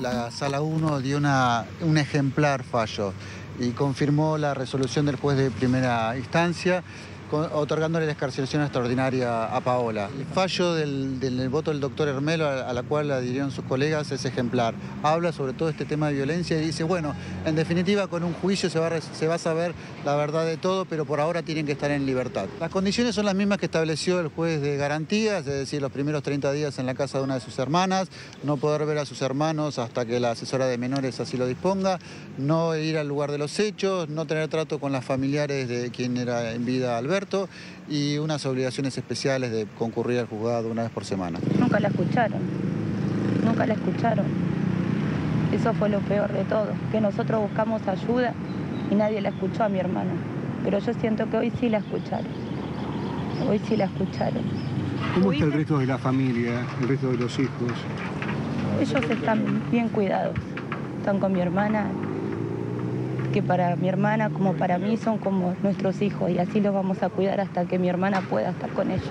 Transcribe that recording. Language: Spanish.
la sala 1 dio una, un ejemplar fallo y confirmó la resolución del juez de primera instancia otorgándole la escarcelación extraordinaria a Paola. El fallo del, voto del doctor Hermelo, a, la cual adhirieron sus colegas, es ejemplar. Habla sobre todo este tema de violencia y dice, bueno, en definitiva con un juicio se va, se va a saber la verdad de todo, pero por ahora tienen que estar en libertad. Las condiciones son las mismas que estableció el juez de garantías, es decir, los primeros 30 días en la casa de una de sus hermanas, no poder ver a sus hermanos hasta que la asesora de menores así lo disponga, no ir al lugar de los hechos, no tener trato con las familiares de quien era en vida Alberto, y unas obligaciones especiales de concurrir al juzgado una vez por semana. Nunca la escucharon, nunca la escucharon. Eso fue lo peor de todo, que nosotros buscamos ayuda y nadie la escuchó a mi hermana. Pero yo siento que hoy sí la escucharon. Hoy sí la escucharon. ¿Cómo está el resto de la familia, el resto de los hijos? Ellos están bien cuidados. Están con mi hermana, que para mi hermana como para mí son como nuestros hijos y así los vamos a cuidar hasta que mi hermana pueda estar con ellos.